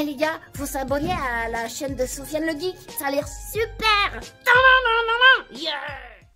Eh les gars, faut s'abonner à la chaîne de Sofiane le Geek, ça a l'air super. Yeah.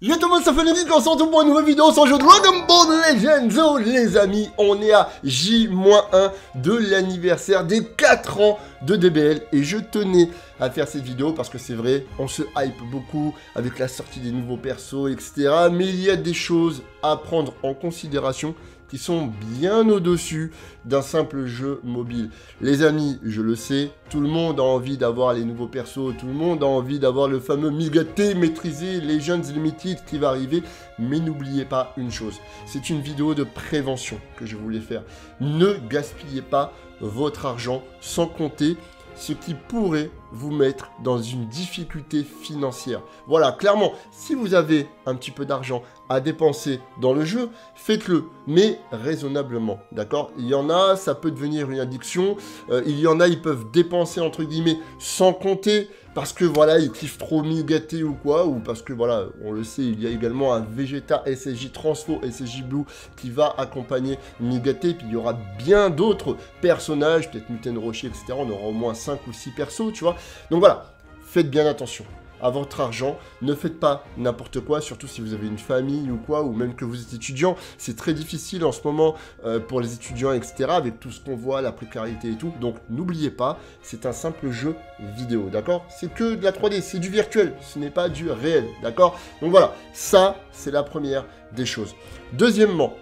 Yo tout le monde, ça fait le on se retrouve pour une nouvelle vidéo sur le jeu Dragon Ball Legends. Oh les amis, on est à J-1 de l'anniversaire des 4 ans de DBL et je tenais à faire cette vidéo parce que c'est vrai, on se hype beaucoup avec la sortie des nouveaux persos, etc. Mais il y a des choses à prendre en considération qui sont bien au-dessus d'un simple jeu mobile. Les amis, je le sais, tout le monde a envie d'avoir les nouveaux persos, tout le monde a envie d'avoir le fameux Migaté maîtrisé Legends Limited qui va arriver, mais n'oubliez pas une chose, c'est une vidéo de prévention que je voulais faire. Ne gaspillez pas votre argent sans compter ce qui pourrait vous mettre dans une difficulté financière. Voilà, clairement, si vous avez un petit peu d'argent à dépenser dans le jeu, faites-le, mais raisonnablement, d'accord? Il y en a, ça peut devenir une addiction, euh, il y en a, ils peuvent dépenser, entre guillemets, sans compter, parce que voilà, ils kiffent trop Migaté ou quoi, ou parce que voilà, on le sait, il y a également un Vegeta SSJ Transfo SSJ Blue qui va accompagner Migaté, puis il y aura bien d'autres personnages, peut-être Muten Rocher, etc. On aura au moins 5 ou 6 persos, tu vois. Donc voilà, faites bien attention à votre argent. Ne faites pas n'importe quoi, surtout si vous avez une famille ou quoi, ou même que vous êtes étudiant. C'est très difficile en ce moment euh, pour les étudiants, etc., avec tout ce qu'on voit, la précarité et tout. Donc n'oubliez pas, c'est un simple jeu vidéo, d'accord? C'est que de la 3D, c'est du virtuel, ce n'est pas du réel, d'accord? Donc voilà, ça, c'est la première des choses. Deuxièmement,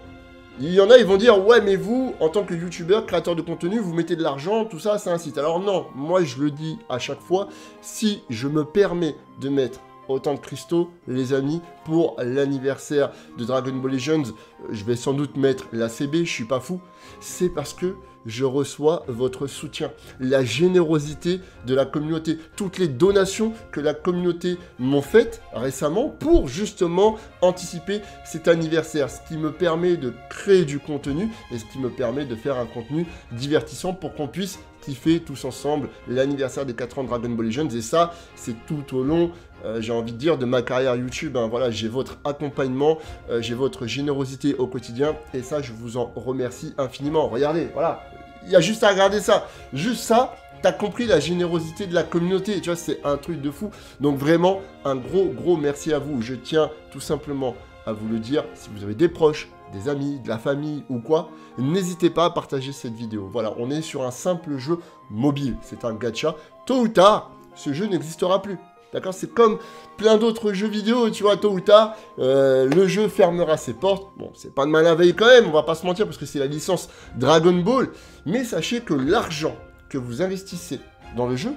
il y en a, ils vont dire, ouais, mais vous, en tant que youtubeur, créateur de contenu, vous mettez de l'argent, tout ça, c'est un site. Alors non, moi je le dis à chaque fois, si je me permets de mettre autant de cristaux, les amis, pour l'anniversaire de Dragon Ball Legends, je vais sans doute mettre la CB, je suis pas fou, c'est parce que je reçois votre soutien, la générosité de la communauté, toutes les donations que la communauté m'ont faites récemment pour justement anticiper cet anniversaire, ce qui me permet de créer du contenu et ce qui me permet de faire un contenu divertissant pour qu'on puisse kiffer tous ensemble l'anniversaire des 4 ans de Dragon Ball Legends et ça c'est tout au long euh, j'ai envie de dire de ma carrière YouTube hein. voilà j'ai votre accompagnement euh, j'ai votre générosité au quotidien et ça je vous en remercie infiniment regardez voilà il y a juste à regarder ça. Juste ça, t'as compris la générosité de la communauté. Tu vois, c'est un truc de fou. Donc vraiment, un gros, gros merci à vous. Je tiens tout simplement à vous le dire. Si vous avez des proches, des amis, de la famille ou quoi, n'hésitez pas à partager cette vidéo. Voilà, on est sur un simple jeu mobile. C'est un gacha. Tôt ou tard, ce jeu n'existera plus. D'accord C'est comme plein d'autres jeux vidéo, tu vois, tôt ou tard, euh, le jeu fermera ses portes. Bon, c'est pas de mal à veille quand même, on va pas se mentir, parce que c'est la licence Dragon Ball. Mais sachez que l'argent que vous investissez dans le jeu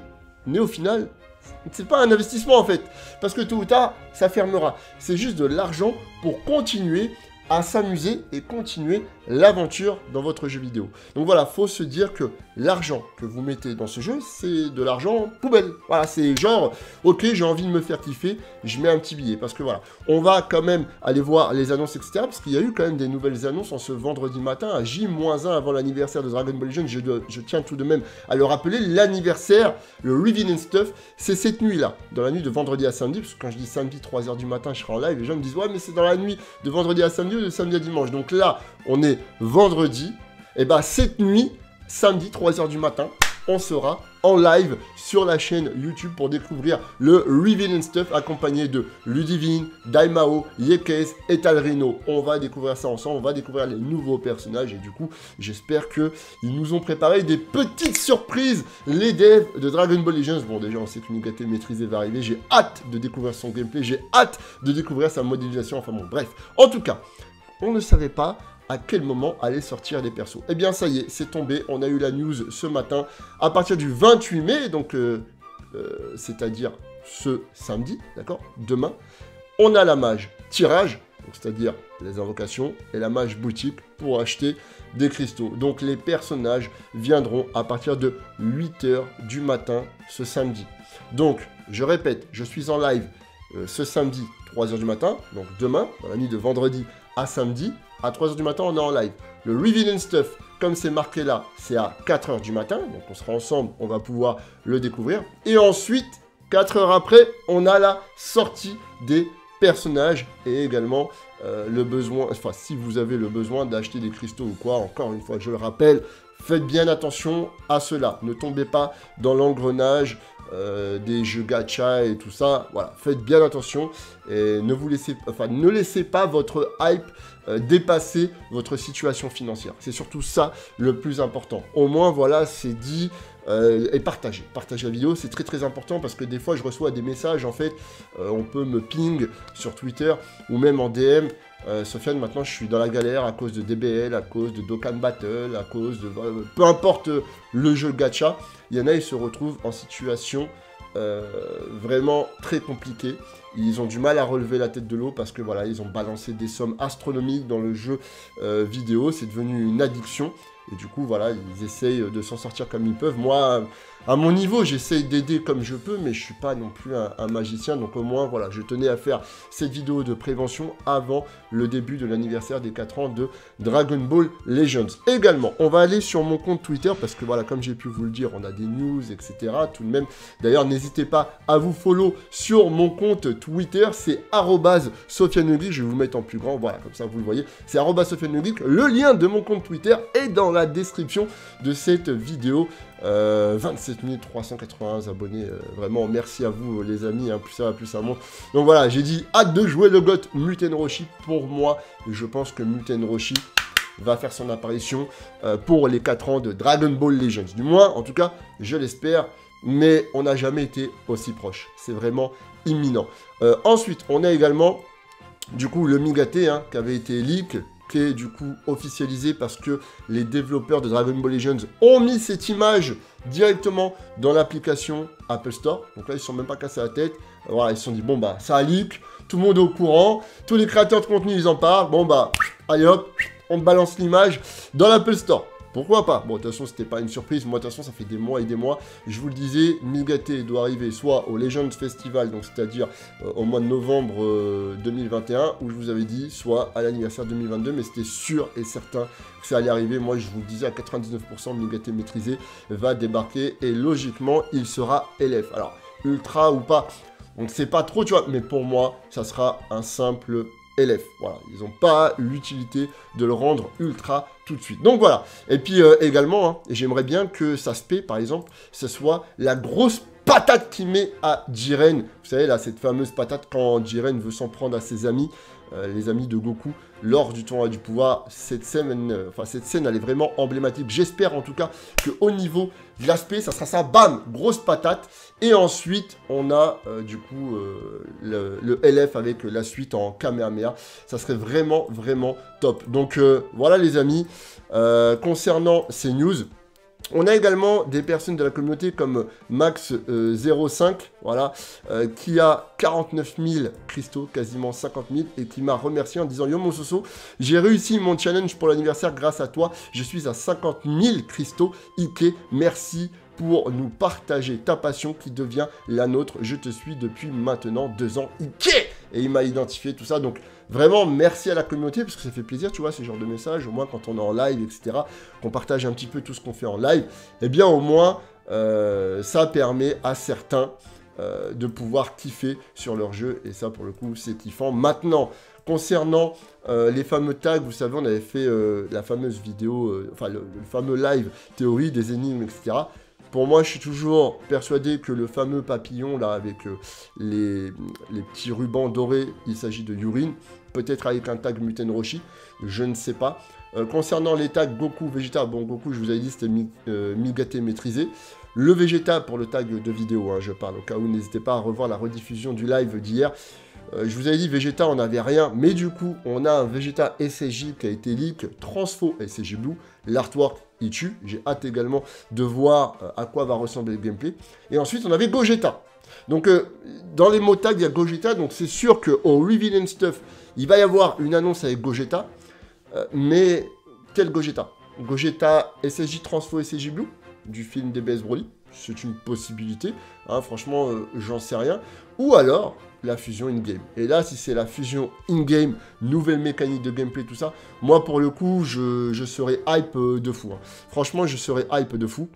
n'est au final, c'est pas un investissement en fait. Parce que tôt ou tard, ça fermera. C'est juste de l'argent pour continuer à s'amuser et continuer l'aventure dans votre jeu vidéo. Donc voilà, faut se dire que l'argent que vous mettez dans ce jeu, c'est de l'argent poubelle. Voilà, c'est genre, ok, j'ai envie de me faire kiffer, je mets un petit billet. Parce que voilà, on va quand même aller voir les annonces, etc. Parce qu'il y a eu quand même des nouvelles annonces en ce vendredi matin, à J-1 avant l'anniversaire de Dragon Ball Legends. Je, tiens tout de même à le rappeler, l'anniversaire, le Reveal Stuff, c'est cette nuit-là, dans la nuit de vendredi à samedi. Parce que quand je dis samedi, 3h du matin, je serai en live, les gens me disent, ouais, mais c'est dans la nuit de vendredi à samedi de samedi à dimanche. Donc là, on est vendredi, et eh bah ben, cette nuit, samedi 3h du matin, on sera en live sur la chaîne YouTube pour découvrir le Reveal and Stuff accompagné de Ludivine, Daimao, Yekes et Talrino. On va découvrir ça ensemble, on va découvrir les nouveaux personnages et du coup, j'espère que ils nous ont préparé des petites surprises, les devs de Dragon Ball Legends. Bon, déjà, on sait que Nugate maîtrisé va arriver. J'ai hâte de découvrir son gameplay, j'ai hâte de découvrir sa modélisation. Enfin bon, bref. En tout cas, on ne savait pas à quel moment allaient sortir les persos. Eh bien ça y est, c'est tombé, on a eu la news ce matin, à partir du 28 mai, donc euh, euh, c'est-à-dire ce samedi, d'accord, demain, on a la mage tirage, c'est-à-dire les invocations, et la mage boutique pour acheter des cristaux. Donc les personnages viendront à partir de 8h du matin ce samedi. Donc, je répète, je suis en live euh, ce samedi 3h du matin, donc demain, dans la nuit de vendredi à samedi, à 3h du matin, on est en live. Le Reveal Stuff, comme c'est marqué là, c'est à 4h du matin. Donc on sera ensemble, on va pouvoir le découvrir. Et ensuite, 4 heures après, on a la sortie des personnages et également euh, le besoin, enfin si vous avez le besoin d'acheter des cristaux ou quoi, encore une fois je le rappelle, Faites bien attention à cela. Ne tombez pas dans l'engrenage euh, des jeux gacha et tout ça. Voilà, faites bien attention et ne vous laissez, enfin, ne laissez pas votre hype euh, dépasser votre situation financière. C'est surtout ça le plus important. Au moins, voilà, c'est dit. Euh, et partagez, partagez la vidéo, c'est très très important parce que des fois je reçois des messages en fait, on peut me ping sur Twitter ou même en DM, Sofiane, maintenant je suis dans la galère à cause de DBL, à cause de Dokkan Battle, à cause de... peu importe le jeu gacha, il y en a, ils se retrouvent en situation euh, vraiment très compliquée. Ils ont du mal à relever la tête de l'eau parce que voilà, ils ont balancé des sommes astronomiques dans le jeu euh, vidéo. C'est devenu une addiction. Et du coup, voilà, ils essayent de s'en sortir comme ils peuvent. Moi, à mon niveau, j'essaye d'aider comme je peux, mais je suis pas non plus un, magicien. Donc au moins, voilà, je tenais à faire cette vidéo de prévention avant le début de l'anniversaire des 4 ans de Dragon Ball Legends. Également, on va aller sur mon compte Twitter, parce que voilà, comme j'ai pu vous le dire, on a des news, etc. Tout de même, d'ailleurs, n'hésitez pas à vous follow sur mon compte Twitter, c'est @sofianuglic. Je vais vous mettre en plus grand, voilà, comme ça vous le voyez. C'est @sofianuglic. Le lien de mon compte Twitter est dans la description de cette vidéo. 27 euh, 381 abonnés, euh, vraiment merci à vous les amis, hein, plus ça va, plus ça monte. Donc voilà, j'ai dit hâte de jouer le GOT Muten Roshi pour moi, je pense que Muten Roshi va faire son apparition euh, pour les 4 ans de Dragon Ball Legends. Du moins, en tout cas, je l'espère, mais on n'a jamais été aussi proche. C'est vraiment imminent. ensuite, on a également, du coup, le Migate hein, qui avait été leak, qui est du coup officialisé parce que les développeurs de Dragon Ball Legends ont mis cette image directement dans l'application Apple Store. Donc là, ils ne sont même pas cassés la tête. Voilà, ils se sont dit, bon bah, ça a leak, tout le monde est au courant, tous les créateurs de contenu, ils en parlent. Bon bah, allez hop, on balance l'image dans l'Apple Store. Pourquoi pas? Bon, de toute façon, c'était pas une surprise. Moi, de toute façon, ça fait des mois et des mois. Je vous le disais, Migate doit arriver soit au Legends Festival, donc c'est-à-dire euh, au mois de novembre 2021, euh, où je vous avais dit, soit à l'anniversaire 2022, mais c'était sûr et certain que ça allait arriver. Moi, je vous le disais, à 99%, Migate maîtrisé va débarquer et logiquement, il sera LF. Alors, ultra ou pas, on ne sait pas trop, tu vois, mais pour moi, ça sera un simple LF. Voilà, ils n'ont pas l'utilité de le rendre ultra tout de suite. Donc voilà. Et puis euh, également, hein, j'aimerais bien que ça se paie, par exemple, ce soit la grosse patate qu'il met à Jiren. Vous savez, là, cette fameuse patate quand Jiren veut s'en prendre à ses amis. Euh, les amis de Goku lors du tournoi du pouvoir. Cette scène, euh, enfin, cette scène, elle est vraiment emblématique. J'espère en tout cas que au niveau de l'aspect, ça sera ça, bam, grosse patate. Et ensuite, on a euh, du coup le, le, LF avec la suite en Kamehameha. Ça serait vraiment, vraiment top. Donc voilà les amis, concernant ces news, on a également des personnes de la communauté comme Max05, euh, voilà, euh, qui a 49 000 cristaux, quasiment 50 000, et qui m'a remercié en disant Yo mon soso, j'ai réussi mon challenge pour l'anniversaire grâce à toi, je suis à 50 000 cristaux, Ike, merci pour nous partager ta passion qui devient la nôtre. Je te suis depuis maintenant deux ans. Ike Et il m'a identifié tout ça. Donc Vraiment, merci à la communauté, parce que ça fait plaisir, tu vois, ce genre de messages, au moins quand on est en live, etc., qu'on partage un petit peu tout ce qu'on fait en live, eh bien au moins, euh, ça permet à certains euh, de pouvoir kiffer sur leur jeu, et ça, pour le coup, c'est kiffant. Maintenant, concernant euh, les fameux tags, vous savez, on avait fait la fameuse vidéo, enfin, le, fameux live théorie des énigmes, etc., pour moi, je suis toujours persuadé que le fameux papillon, là, avec les, les, petits rubans dorés, il s'agit de Yurin peut-être avec un tag Muten Roshi, je ne sais pas. Euh, concernant les tags Goku, Vegeta, bon Goku je vous avais dit c'était euh, Migate maîtrisé. Le Vegeta pour le tag de vidéo, hein, je parle, au cas où n'hésitez pas à revoir la rediffusion du live d'hier. Euh, je vous avais dit Vegeta on n'avait rien, mais du coup on a un Vegeta SSJ qui a été leak, Transfo SSJ Blue, l'artwork il tue, j'ai hâte également de voir à quoi va ressembler le gameplay. Et ensuite on avait Gogeta. Donc dans les mots tags il y a Gogeta, donc c'est sûr qu'au Reveal and Stuff il va y avoir une annonce avec Gogeta, euh, mais quel Gogeta? Gogeta SSJ Transfo SSJ Blue? Du film DBS Broly, c'est une possibilité, hein, franchement euh, j'en sais rien. Ou alors la fusion in-game. Et là, si c'est la fusion in-game, nouvelle mécanique de gameplay, tout ça, moi pour le coup, je, serais hype euh, de fou. Hein. Franchement, je serais hype de fou.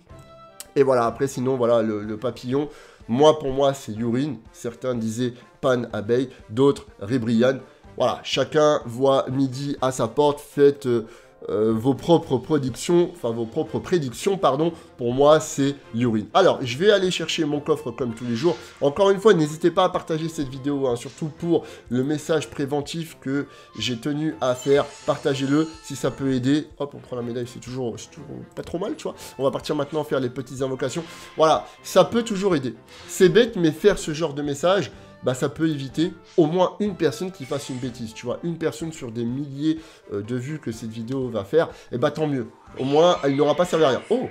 Et voilà, après, sinon, voilà, le, papillon, moi pour moi, c'est Urine. Certains disaient Pan Abeille, d'autres Ribrian. Voilà, chacun voit midi à sa porte, faites euh, euh, vos propres prédictions, enfin vos propres prédictions, pardon, pour moi c'est l'urine. Alors, je vais aller chercher mon coffre comme tous les jours. Encore une fois, n'hésitez pas à partager cette vidéo, hein, surtout pour le message préventif que j'ai tenu à faire. Partagez-le si ça peut aider. Hop, on prend la médaille, c'est toujours, toujours, pas trop mal, tu vois. On va partir maintenant faire les petites invocations. Voilà, ça peut toujours aider. C'est bête, mais faire ce genre de message, bah ça peut éviter au moins une personne qui fasse une bêtise, tu vois, une personne sur des milliers euh, de vues que cette vidéo va faire, et bah tant mieux. Au moins, elle n'aura pas servi à rien. Oh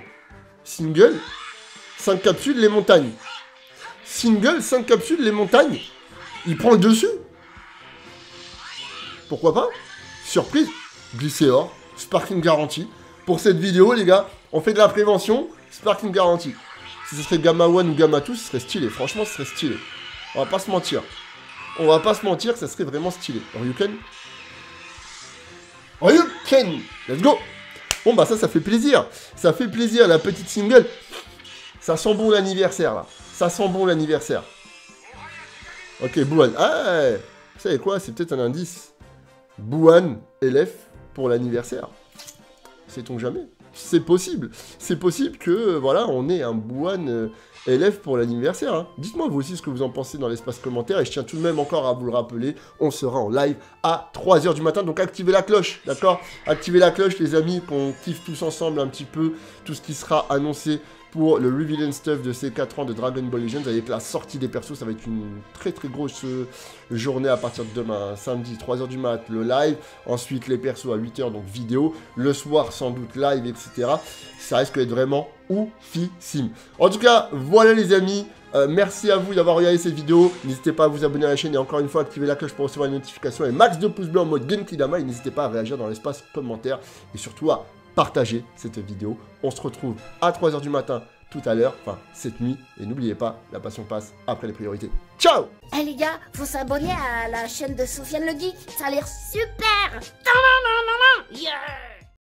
Single 5 capsules, les montagnes. Single, 5 capsules, les montagnes. Il prend le dessus Pourquoi pas? Surprise Glycéor, Sparking Garantie. Pour cette vidéo, les gars, on fait de la prévention, Sparking Garantie. Si ce serait Gamma 1 ou Gamma 2, ce serait stylé. Franchement, ce serait stylé. On va pas se mentir. On va pas se mentir, ça serait vraiment stylé. Ryuken Ryuken Let's go Bon bah ça, ça fait plaisir. Ça fait plaisir, la petite single. Ça sent bon l'anniversaire, là. Ça sent bon l'anniversaire. Ok, Bouan. Ah, vous savez quoi? C'est peut-être un indice. Bouan, élève pour l'anniversaire. Sait-on jamais? C'est possible. C'est possible que, voilà, on ait un Bouan... Euh, élève pour l'anniversaire. Hein. Dites-moi vous aussi ce que vous en pensez dans l'espace commentaire. Et je tiens tout de même encore à vous le rappeler, on sera en live à 3h du matin. Donc activez la cloche, d'accord? Activez la cloche les amis, qu'on kiffe tous ensemble un petit peu tout ce qui sera annoncé pour le Reveal Stuff de ces 4 ans de Dragon Ball Legends avec la sortie des persos. Ça va être une très très grosse euh, journée à partir de demain, samedi, 3h du mat, le live. Ensuite, les persos à 8h, donc vidéo. Le soir, sans doute live, etc. Ça risque d'être vraiment oufissime. En tout cas, voilà les amis. Euh, merci à vous d'avoir regardé cette vidéo. N'hésitez pas à vous abonner à la chaîne et encore une fois activer la cloche pour recevoir les notifications et max de pouces bleus en mode Genki Dama. Et n'hésitez pas à réagir dans l'espace commentaire et surtout à partager cette vidéo. On se retrouve à 3h du matin tout à l'heure, enfin cette nuit. Et n'oubliez pas, la passion passe après les priorités. Ciao Eh les gars, faut s'abonner à la chaîne de Sofiane le Geek, ça a l'air super Yeah